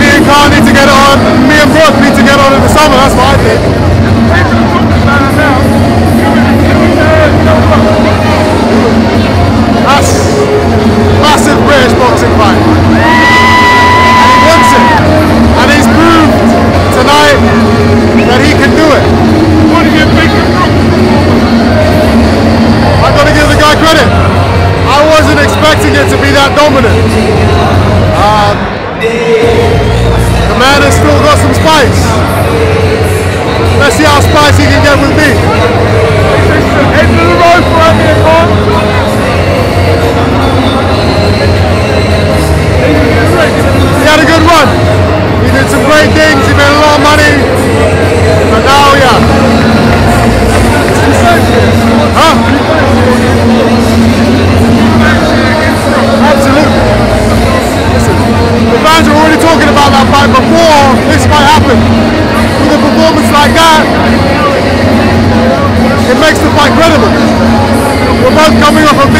happy to get on me and Brook need to get on in the summer. That's what I think. That's massive British boxing fight. And he wants it. And he's proved tonight that he can do it. I gotta give the guy credit. I wasn't expecting it to be that dominant. He can get with me. Makes the fight credible. We're both coming off of